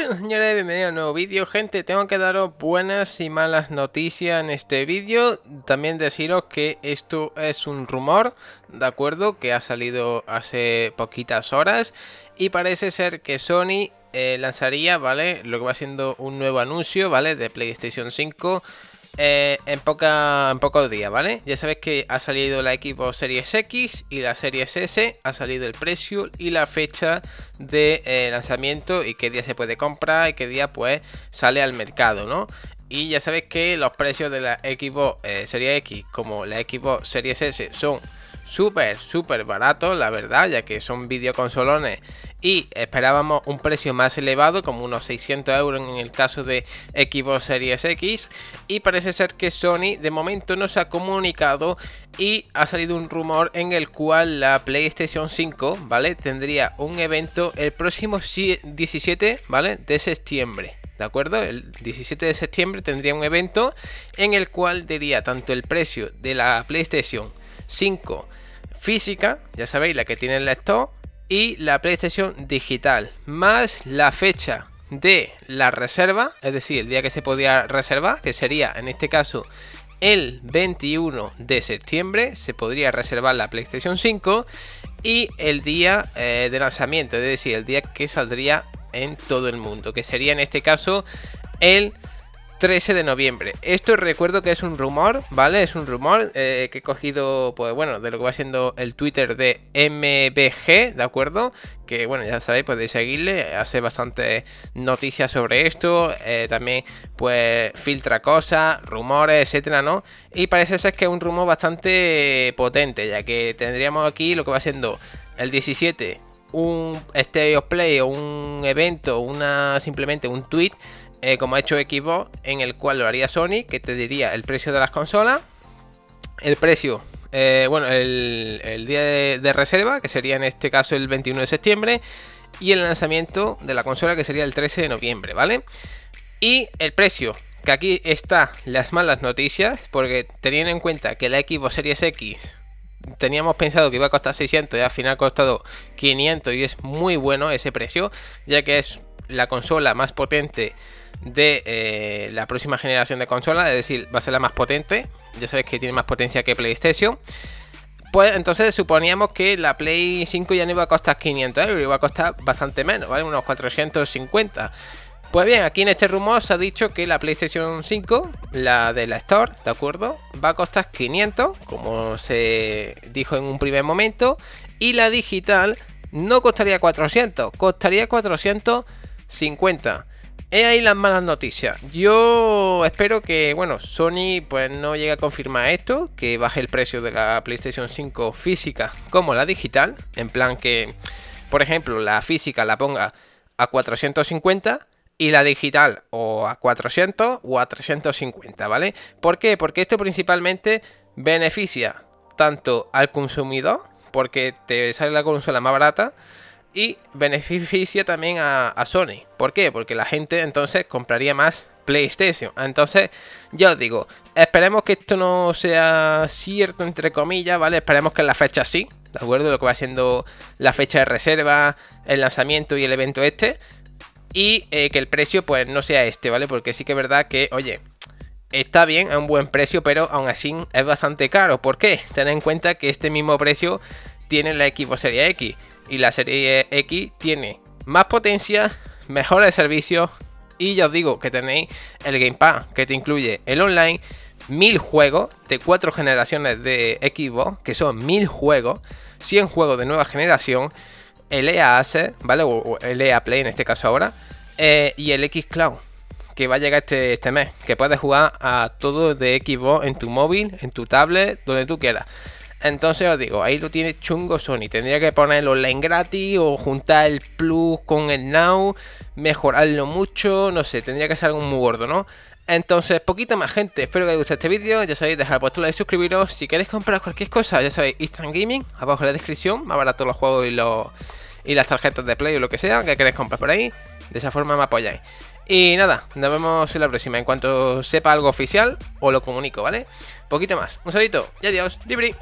Señores, bienvenidos a un nuevo vídeo Gente, tengo que daros buenas y malas noticias en este vídeo También deciros que esto es un rumor, ¿de acuerdo? Que ha salido hace poquitas horas Y parece ser que Sony eh, lanzaría, ¿vale? Lo que va siendo un nuevo anuncio, ¿vale? De PlayStation 5 eh, en, pocos días, ¿vale? Ya sabéis que ha salido la equipo Series X y la Series S, ha salido el precio y la fecha de eh, lanzamiento y qué día se puede comprar y qué día pues sale al mercado, ¿no? Y ya sabéis que los precios de la equipo eh, Series X como la equipo Series S son súper, súper baratos, la verdad, ya que son videoconsolones y esperábamos un precio más elevado, como unos 600 euros en el caso de Xbox Series X. Y parece ser que Sony de momento no se ha comunicado y ha salido un rumor en el cual la PlayStation 5, ¿vale? Tendría un evento el próximo 17, ¿vale? De septiembre. ¿De acuerdo? El 17 de septiembre tendría un evento en el cual diría tanto el precio de la PlayStation 5 física, ya sabéis, la que tiene el lector, y la PlayStation digital, más la fecha de la reserva, es decir, el día que se podía reservar, que sería en este caso el 21 de septiembre, se podría reservar la PlayStation 5 y el día eh, de lanzamiento, es decir, el día que saldría en todo el mundo, que sería en este caso el 13 de noviembre. Esto recuerdo que es un rumor, ¿vale? Es un rumor eh, que he cogido, pues bueno, de lo que va siendo el Twitter de MBG, ¿de acuerdo? Que bueno, ya sabéis, podéis seguirle, hace bastante noticias sobre esto, eh, también pues filtra cosas, rumores, etcétera, ¿no? Y parece ser que es un rumor bastante potente, ya que tendríamos aquí lo que va siendo el 17 un Stereo Play o un evento, una simplemente un tweet eh, como ha hecho Xbox, en el cual lo haría Sony, que te diría el precio de las consolas, el precio, eh, bueno, el, día de, reserva, que sería en este caso el 21 de septiembre, y el lanzamiento de la consola, que sería el 13 de noviembre, ¿vale? Y el precio, que aquí está las malas noticias, porque teniendo en cuenta que la Xbox Series X teníamos pensado que iba a costar 600 y al final ha costado 500 y es muy bueno ese precio, ya que es la consola más potente de eh, la próxima generación de consola, es decir, va a ser la más potente. Ya sabéis que tiene más potencia que PlayStation. Pues entonces suponíamos que la Play 5 ya no iba a costar 500 euros, iba a costar bastante menos, ¿vale? Unos 450. Pues bien, aquí en este rumor se ha dicho que la PlayStation 5, la de la Store, ¿de acuerdo? Va a costar 500, como se dijo en un primer momento, y la digital no costaría 400, costaría 450. He ahí las malas noticias. Yo espero que, bueno, Sony pues no llegue a confirmar esto, que baje el precio de la PlayStation 5 física como la digital, en plan que, por ejemplo, la física la ponga a 450 y la digital o a 400 o a 350, ¿vale? ¿Por qué? Porque esto principalmente beneficia tanto al consumidor, porque te sale la consola más barata, y beneficia también a, Sony. ¿Por qué? Porque la gente entonces compraría más PlayStation. Entonces, ya os digo, esperemos que esto no sea cierto, entre comillas, ¿vale? Esperemos que en la fecha sí, ¿de acuerdo? Lo que va siendo la fecha de reserva, el lanzamiento y el evento este. Y eh, que el precio, pues, no sea este, ¿vale? Porque sí que es verdad que, oye, está bien a un buen precio, pero aún así es bastante caro. ¿Por qué? Ten en cuenta que este mismo precio tiene la Xbox Series X y la serie X tiene más potencia, mejores servicios y ya os digo que tenéis el Game Pass que te incluye el online, mil juegos de cuatro generaciones de Xbox, que son mil juegos, 100 juegos de nueva generación, el EA ¿vale? O el EA Play en este caso ahora, eh, y el X Cloud que va a llegar este, este mes, que puedes jugar a todo de Xbox en tu móvil, en tu tablet, donde tú quieras. Entonces os digo, ahí lo tiene chungo Sony. Tendría que ponerlo online gratis o juntar el plus con el now, mejorarlo mucho, no sé, tendría que ser algo muy gordo, ¿no? Entonces, poquita más gente, espero que os guste este vídeo, ya sabéis, dejar vuestro like, suscribiros, si queréis comprar cualquier cosa, ya sabéis, Instant Gaming, abajo en la descripción, más barato los juegos y, los, y las tarjetas de Play o lo que sea, que queréis comprar por ahí, de esa forma me apoyáis. Y nada, nos vemos en la próxima, en cuanto sepa algo oficial, os lo comunico, ¿vale? Poquito más, un saludito y adiós, libri.